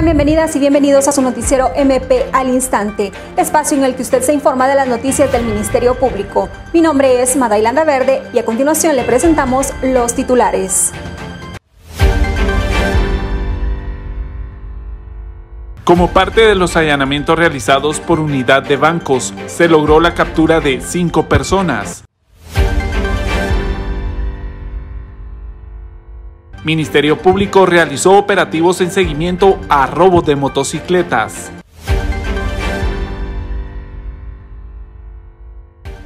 Sean bienvenidas y bienvenidos a su noticiero MP al instante, espacio en el que usted se informa de las noticias del Ministerio Público. Mi nombre es Madailanda Verde y a continuación le presentamos los titulares. Como parte de los allanamientos realizados por unidad de bancos, se logró la captura de cinco personas. Ministerio Público realizó operativos en seguimiento a robos de motocicletas.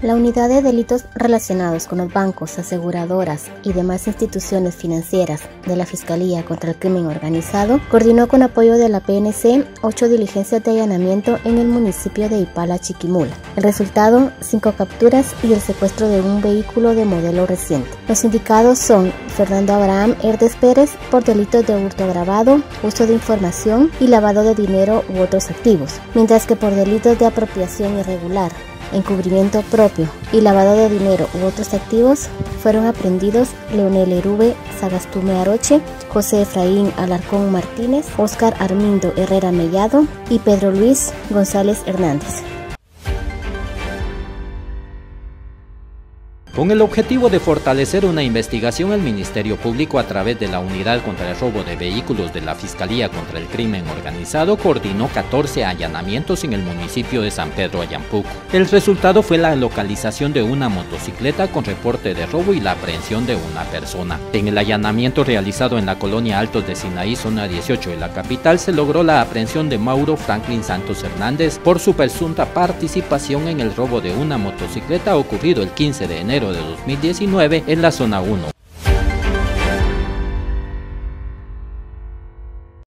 La Unidad de Delitos relacionados con los bancos, aseguradoras y demás instituciones financieras de la Fiscalía contra el Crimen Organizado coordinó con apoyo de la PNC ocho diligencias de allanamiento en el municipio de Ipala, Chiquimula. El resultado, cinco capturas y el secuestro de un vehículo de modelo reciente. Los indicados son Fernando Abraham Herdes Pérez por delitos de hurto agravado, uso de información y lavado de dinero u otros activos, mientras que por delitos de apropiación irregular, encubrimiento propio y lavado de dinero u otros activos fueron aprendidos Leonel Erube Sagastume Aroche, José Efraín Alarcón Martínez, Óscar Armindo Herrera Mellado y Pedro Luis González Hernández. Con el objetivo de fortalecer una investigación, el Ministerio Público a través de la Unidad contra el Robo de Vehículos de la Fiscalía contra el Crimen Organizado coordinó 14 allanamientos en el municipio de San Pedro Ayampuco. El resultado fue la localización de una motocicleta con reporte de robo y la aprehensión de una persona. En el allanamiento realizado en la colonia Altos de Sinaí, zona 18 de la capital, se logró la aprehensión de Mauro Franklin Santos Hernández por su presunta participación en el robo de una motocicleta ocurrido el 15 de enero de 2019 en la zona 1.